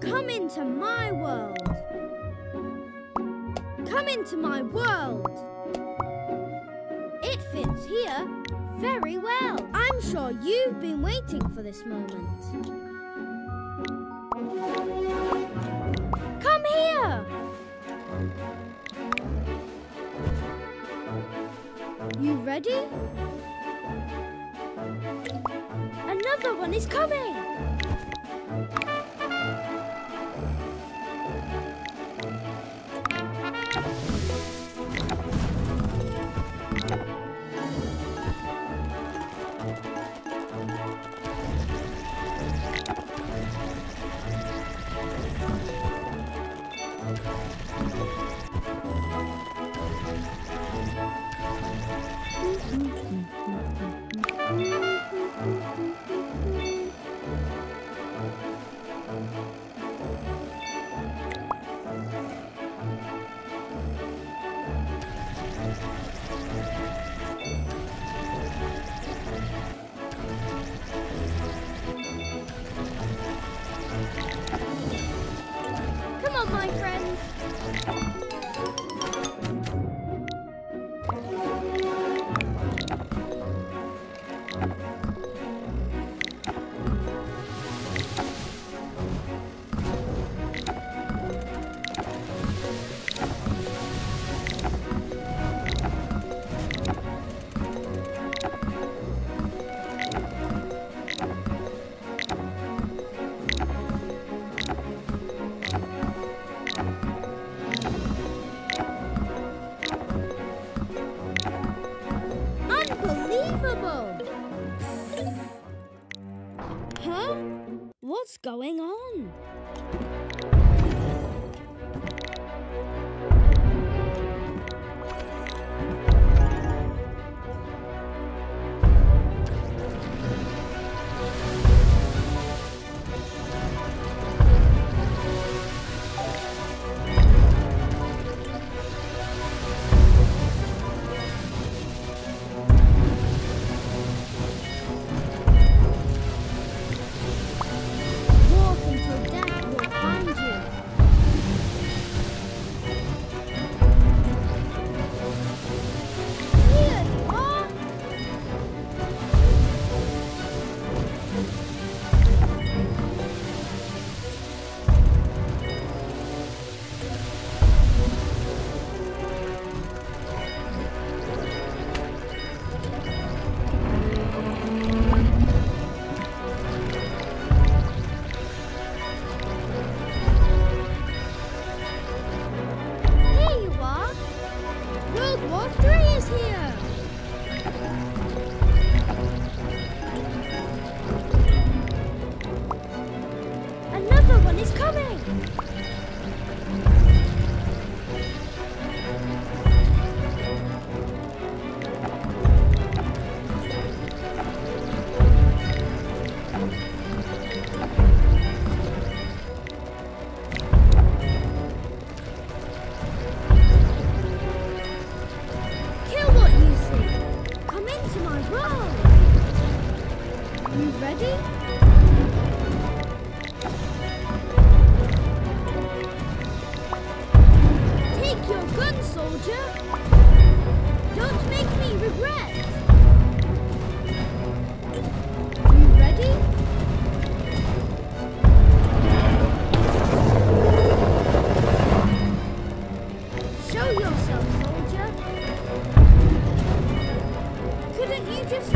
Come into my world. Come into my world. It fits here very well. I'm sure you've been waiting for this moment. Come here. You ready? Another one is coming. My friends. Huh? What's going on? you ready? Take your gun, soldier! Don't make me regret! You ready? Show yourself, soldier! Couldn't you just